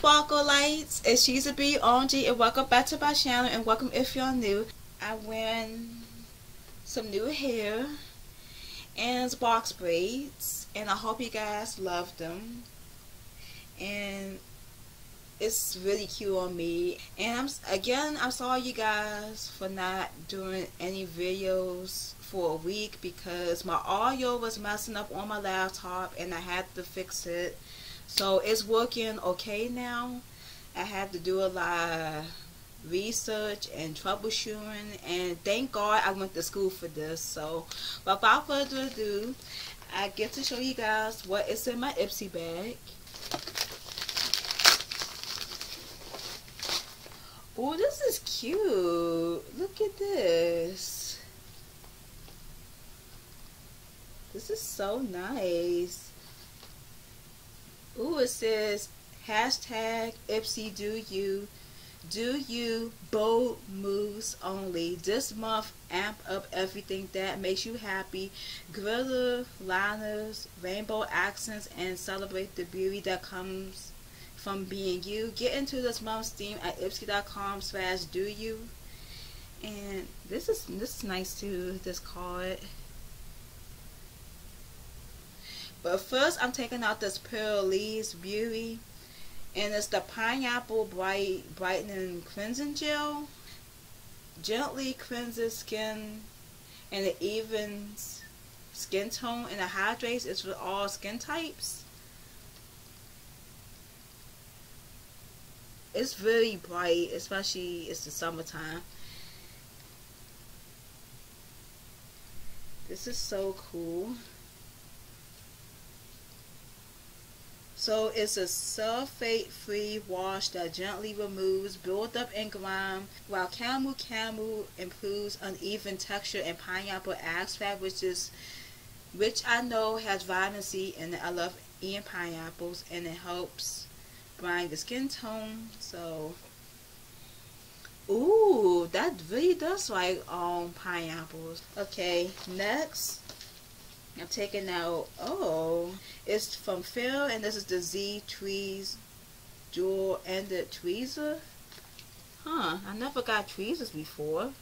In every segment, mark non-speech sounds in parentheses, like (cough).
guys, it's She's B OMG and welcome back to my channel and welcome if you're new. I'm wearing some new hair and box braids and I hope you guys love them. And it's really cute on me. And I'm again I'm sorry you guys for not doing any videos for a week because my audio was messing up on my laptop and I had to fix it so it's working okay now. I had to do a lot of research and troubleshooting and thank God I went to school for this. So without further ado I get to show you guys what is in my Ipsy bag. Oh this is cute. Look at this. This is so nice oh it says hashtag Ipsy do you do you bold moves only. This month amp up everything that makes you happy. Glitter liners rainbow accents and celebrate the beauty that comes from being you. Get into this month's theme at ipsy.com slash do you. And this is this is nice too this card but first i'm taking out this Purlisse beauty. And it's the pineapple bright brightening cleansing gel. Gently cleanses skin. And it evens skin tone and it hydrates. It's for all skin types. It's very bright especially it's the summertime. This is so cool So it's a sulfate-free wash that gently removes buildup and grime, while Camu Camu improves uneven texture and pineapple extract, which is which I know has vitamin C and I love eating pineapples and it helps brighten the skin tone. So Ooh, that really does like um pineapples. Okay, next I'm taking out, oh, it's from Phil, and this is the Z Tweeze dual ended tweezer. Huh, I never got tweezers before.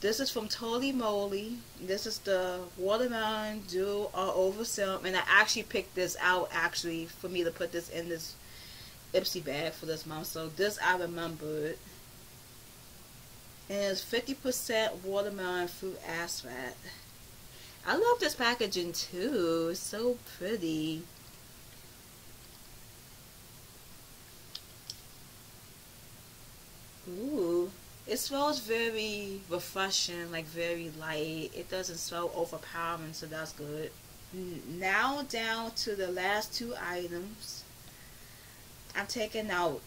This is from TonyMoly. This is the Watermelon Dew All Over Serum. And I actually picked this out, actually, for me to put this in this Ipsy bag for this month. So this I remembered. And it's 50% watermelon fruit extract. I love this packaging too. So pretty. Ooh. It smells very refreshing, like very light. It doesn't smell overpowering, so that's good. Now down to the last two items. I'm taking out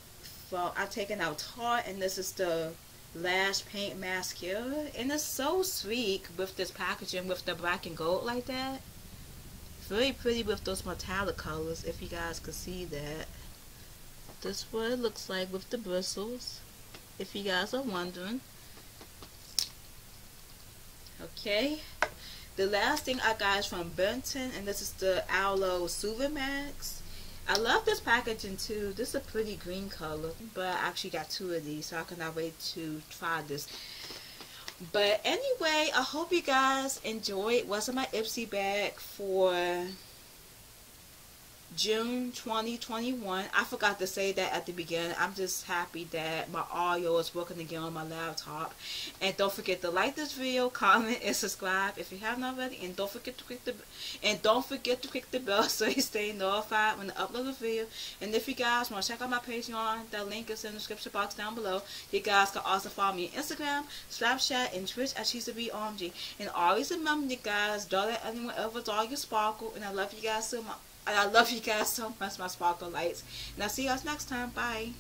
I'm taking out Tarte and this is the Lash Paint Mascara. And it's so sweet with this packaging with the black and gold like that. Very pretty with those metallic colors, if you guys can see that. This what it looks like with the bristles, if you guys are wondering. Okay. The last thing I got is from Benton, and this is the Aloe Super Max. I love this packaging too. This is a pretty green color, but I actually got two of these, so I cannot wait to try this. But anyway, I hope you guys enjoyed in my Ipsy bag for June 2021. I forgot to say that at the beginning. I'm just happy that my audio is working again on my laptop. And don't forget to like this video, comment, and subscribe if you haven't already. And don't forget to click the and don't forget to click the bell (laughs) so you stay notified when I upload a video. And if you guys want to check out my Patreon, that link is in the description box down below. You guys can also follow me on Instagram, Snapchat, and Twitch at OMG. And always remember, you guys, don't let anyone ever dog your sparkle. And I love you guys so much. I love you guys so much, my sparkle lights. And I'll see you guys next time. Bye.